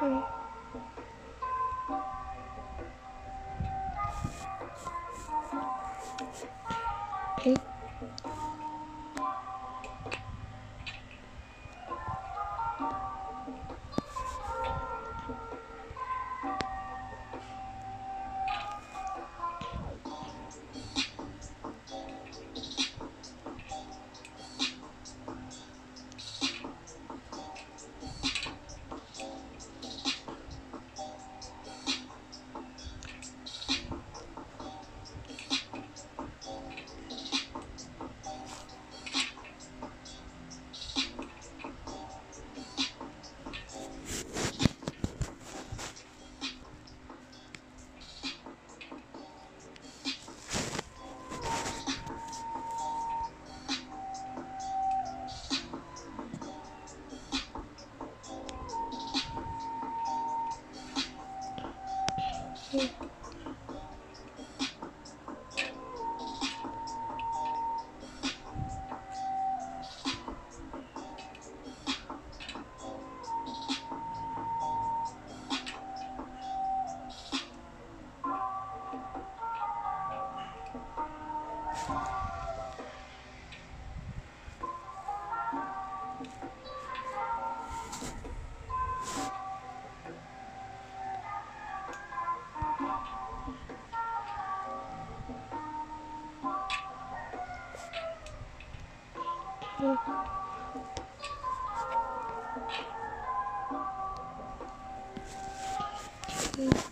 嗯 you.